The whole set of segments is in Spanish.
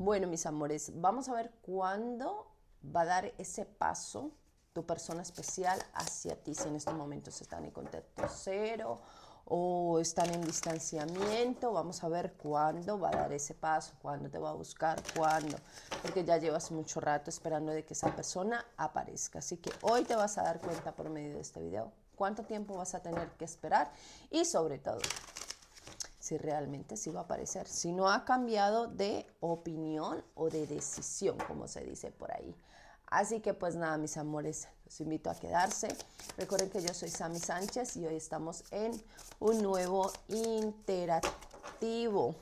Bueno, mis amores, vamos a ver cuándo va a dar ese paso tu persona especial hacia ti, si en estos momentos están en contacto cero o están en distanciamiento, vamos a ver cuándo va a dar ese paso, cuándo te va a buscar, cuándo, porque ya llevas mucho rato esperando de que esa persona aparezca. Así que hoy te vas a dar cuenta por medio de este video cuánto tiempo vas a tener que esperar y sobre todo si realmente sí va a aparecer, si no ha cambiado de opinión o de decisión, como se dice por ahí. Así que pues nada, mis amores, los invito a quedarse. Recuerden que yo soy Sami Sánchez y hoy estamos en un nuevo interactivo.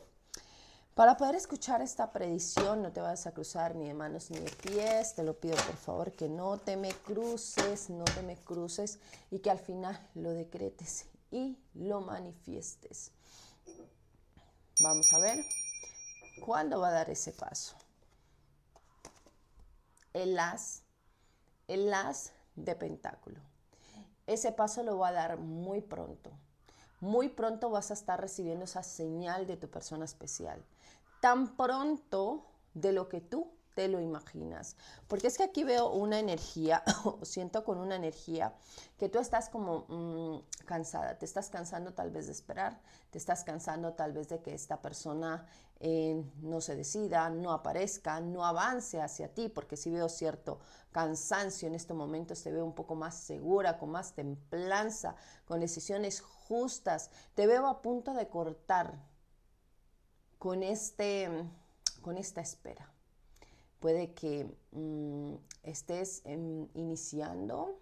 Para poder escuchar esta predicción, no te vas a cruzar ni de manos ni de pies. Te lo pido por favor que no te me cruces, no te me cruces y que al final lo decretes y lo manifiestes. Vamos a ver cuándo va a dar ese paso el as, el as de pentáculo. Ese paso lo va a dar muy pronto. Muy pronto vas a estar recibiendo esa señal de tu persona especial. Tan pronto de lo que tú te lo imaginas. Porque es que aquí veo una energía, siento con una energía, que tú estás como mm, cansada, te estás cansando tal vez de esperar, te estás cansando tal vez de que esta persona eh, no se decida, no aparezca, no avance hacia ti, porque si veo cierto cansancio en estos momentos, te veo un poco más segura, con más templanza, con decisiones justas, te veo a punto de cortar con, este, con esta espera puede que mm, estés iniciando,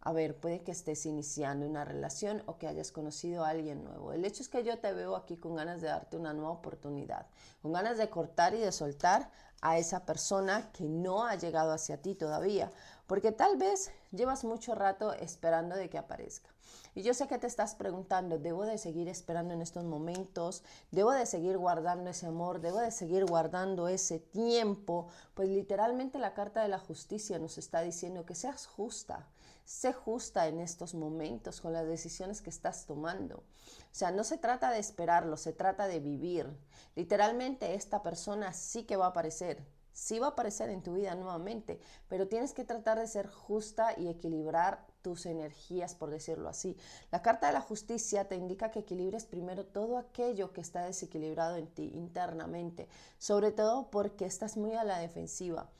a ver, puede que estés iniciando una relación o que hayas conocido a alguien nuevo. El hecho es que yo te veo aquí con ganas de darte una nueva oportunidad, con ganas de cortar y de soltar a esa persona que no ha llegado hacia ti todavía, porque tal vez llevas mucho rato esperando de que aparezca. Y yo sé que te estás preguntando, ¿debo de seguir esperando en estos momentos? ¿Debo de seguir guardando ese amor? ¿Debo de seguir guardando ese tiempo? Pues literalmente la carta de la justicia nos está diciendo que seas justa. Sé justa en estos momentos con las decisiones que estás tomando. O sea, no se trata de esperarlo, se trata de vivir. Literalmente esta persona sí que va a aparecer, sí va a aparecer en tu vida nuevamente, pero tienes que tratar de ser justa y equilibrar tus energías, por decirlo así. La carta de la justicia te indica que equilibres primero todo aquello que está desequilibrado en ti internamente, sobre todo porque estás muy a la defensiva.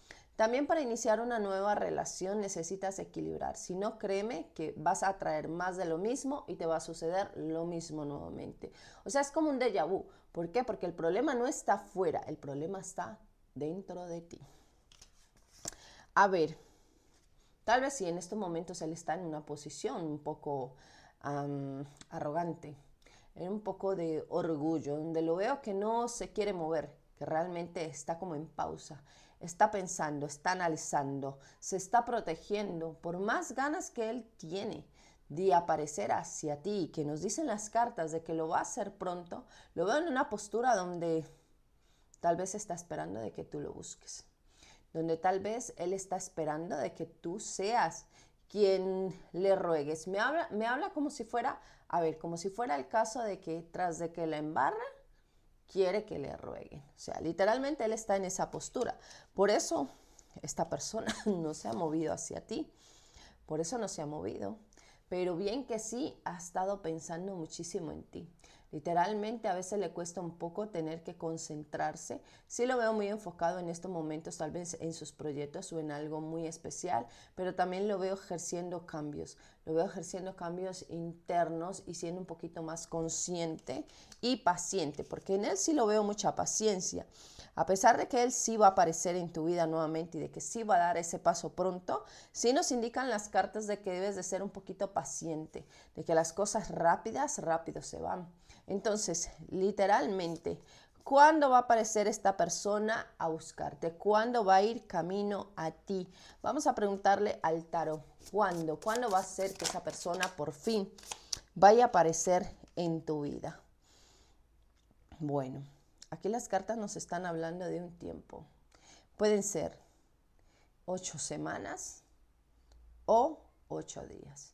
También para iniciar una nueva relación necesitas equilibrar. Si no, créeme que vas a traer más de lo mismo y te va a suceder lo mismo nuevamente. O sea, es como un déjà vu. ¿Por qué? Porque el problema no está fuera, el problema está dentro de ti. A ver, tal vez si en estos momentos él está en una posición un poco arrogante, en un poco de orgullo, donde lo veo que no se quiere mover, que realmente está como en pausa, está pensando, está analizando, se está protegiendo por más ganas que él tiene de aparecer hacia ti, que nos dicen las cartas de que lo va a hacer pronto, lo veo en una postura donde Tal vez está esperando de que tú lo busques. Donde tal vez Él está esperando de que tú seas quien le ruegues. Me habla, me habla como si fuera, a ver, como si fuera el caso de que tras de que la embarra, quiere que le rueguen. O sea, literalmente Él está en esa postura. Por eso esta persona no se ha movido hacia ti. Por eso no se ha movido. Pero bien que sí, ha estado pensando muchísimo en ti. Literalmente a veces le cuesta un poco tener que concentrarse. Sí lo veo muy enfocado en estos momentos, tal vez en sus proyectos o en algo muy especial, pero también lo veo ejerciendo cambios. Lo veo ejerciendo cambios internos y siendo un poquito más consciente y paciente, porque en él sí lo veo mucha paciencia. A pesar de que él sí va a aparecer en tu vida nuevamente y de que sí va a dar ese paso pronto, sí nos indican las cartas de que debes de ser un poquito paciente, de que las cosas rápidas, rápido se van. Entonces, literalmente, ¿cuándo va a aparecer esta persona a buscarte? ¿Cuándo va a ir camino a ti? Vamos a preguntarle al tarot, ¿cuándo? ¿Cuándo va a ser que esa persona por fin vaya a aparecer en tu vida? Bueno, aquí las cartas nos están hablando de un tiempo. Pueden ser ocho semanas o ocho días.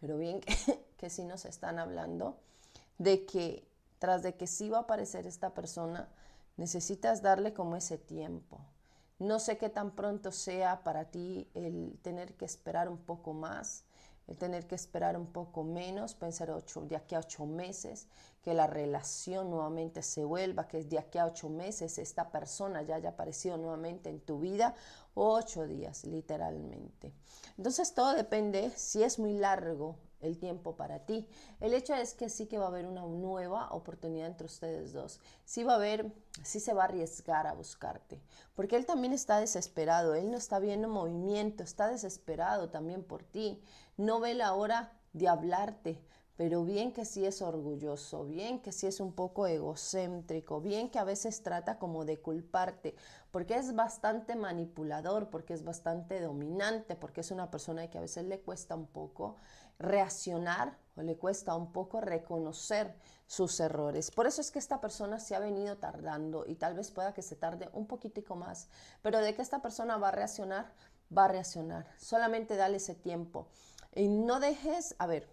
Pero bien que, que sí nos están hablando de que tras de que sí va a aparecer esta persona, necesitas darle como ese tiempo. No sé qué tan pronto sea para ti el tener que esperar un poco más, el tener que esperar un poco menos, pensar ocho, de aquí a ocho meses, que la relación nuevamente se vuelva, que de aquí a ocho meses esta persona ya haya aparecido nuevamente en tu vida, ocho días literalmente. Entonces todo depende si es muy largo el tiempo para ti. El hecho es que sí que va a haber una nueva oportunidad entre ustedes dos. Sí va a haber, sí se va a arriesgar a buscarte, porque él también está desesperado, él no está viendo movimiento, está desesperado también por ti. No ve la hora de hablarte, pero bien que sí es orgulloso, bien que sí es un poco egocéntrico, bien que a veces trata como de culparte, porque es bastante manipulador, porque es bastante dominante, porque es una persona que a veces le cuesta un poco reaccionar o le cuesta un poco reconocer sus errores. Por eso es que esta persona se ha venido tardando y tal vez pueda que se tarde un poquitico más, pero de que esta persona va a reaccionar, va a reaccionar. Solamente dale ese tiempo. Y no dejes, a ver,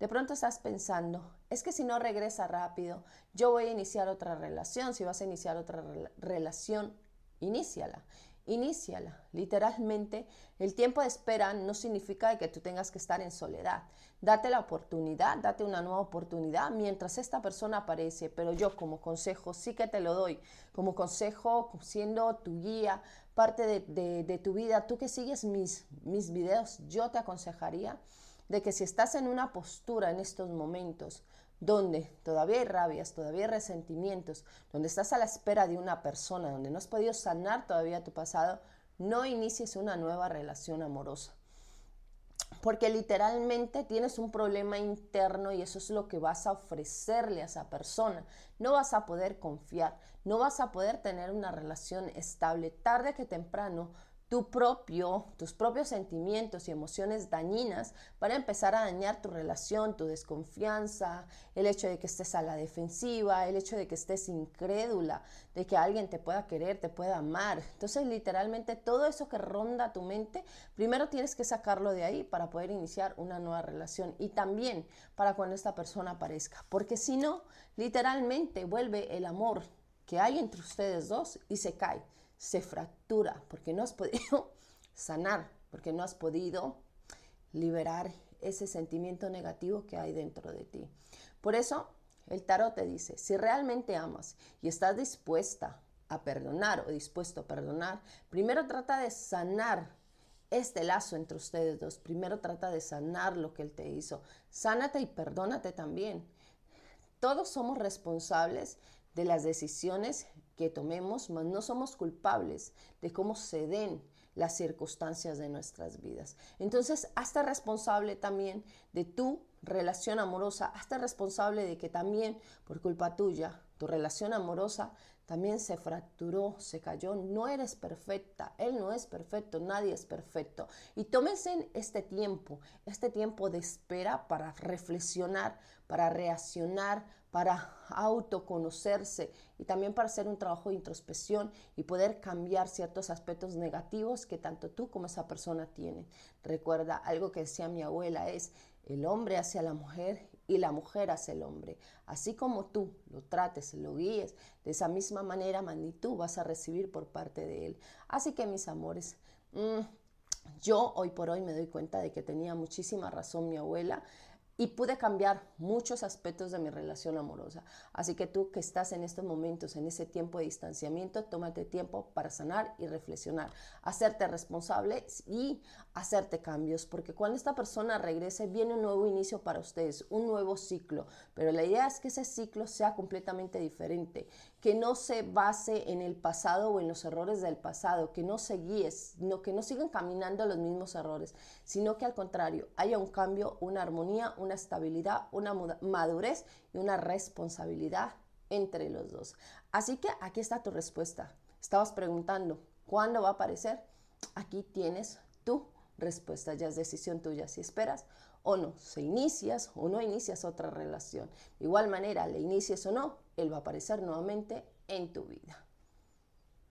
de pronto estás pensando, es que si no regresa rápido, yo voy a iniciar otra relación. Si vas a iniciar otra relación, iníciala. Iníciala. Literalmente, el tiempo de espera no significa que tú tengas que estar en soledad. Date la oportunidad, date una nueva oportunidad mientras esta persona aparece. Pero yo como consejo sí que te lo doy. Como consejo, siendo tu guía, parte de, de tu vida, tú que sigues mis, mis videos, yo te aconsejaría de que si estás en una postura en estos momentos donde todavía hay rabias, todavía hay resentimientos, donde estás a la espera de una persona, donde no has podido sanar todavía tu pasado, no inicies una nueva relación amorosa. Porque literalmente tienes un problema interno y eso es lo que vas a ofrecerle a esa persona. No vas a poder confiar, no vas a poder tener una relación estable. Tarde que temprano tu propio, tus propios sentimientos y emociones dañinas para empezar a dañar tu relación, tu desconfianza, el hecho de que estés a la defensiva, el hecho de que estés incrédula, de que alguien te pueda querer, te pueda amar. Entonces, literalmente todo eso que ronda tu mente, primero tienes que sacarlo de ahí para poder iniciar una nueva relación y también para cuando esta persona aparezca, porque si no, literalmente vuelve el amor que hay entre ustedes dos y se cae se fractura porque no has podido sanar, porque no has podido liberar ese sentimiento negativo que hay dentro de ti. Por eso el tarot te dice, si realmente amas y estás dispuesta a perdonar o dispuesto a perdonar, primero trata de sanar este lazo entre ustedes dos. Primero trata de sanar lo que él te hizo. Sánate y perdónate también. Todos somos responsables de las decisiones que tomemos, mas no somos culpables de cómo se den las circunstancias de nuestras vidas. Entonces, hasta responsable también de tu relación amorosa, hasta responsable de que también por culpa tuya, tu relación amorosa también se fracturó, se cayó. No eres perfecta, él no es perfecto, nadie es perfecto. Y tómense este tiempo, este tiempo de espera para reflexionar, para reaccionar, para autoconocerse y también para hacer un trabajo de introspección y poder cambiar ciertos aspectos negativos que tanto tú como esa persona tienen. Recuerda, algo que decía mi abuela es, el hombre hacia la mujer y la mujer hacia el hombre. Así como tú lo trates, lo guíes, de esa misma manera, tú vas a recibir por parte de él. Así que mis amores, mm, yo hoy por hoy me doy cuenta de que tenía muchísima razón mi abuela y pude cambiar muchos aspectos de mi relación amorosa. Así que tú que estás en estos momentos, en ese tiempo de distanciamiento, tómate tiempo para sanar y reflexionar, hacerte responsable y hacerte cambios, porque cuando esta persona regrese viene un nuevo inicio para ustedes, un nuevo ciclo, pero la idea es que ese ciclo sea completamente diferente, que no se base en el pasado o en los errores del pasado, que no se que no sigan caminando los mismos errores, sino que al contrario, haya un cambio, una armonía, una estabilidad, una madurez y una responsabilidad entre los dos. Así que aquí está tu respuesta. Estabas preguntando, ¿cuándo va a aparecer? Aquí tienes tu respuesta, ya es decisión tuya si esperas o no, si inicias o no inicias otra relación. De igual manera, le inicies o no, él va a aparecer nuevamente en tu vida.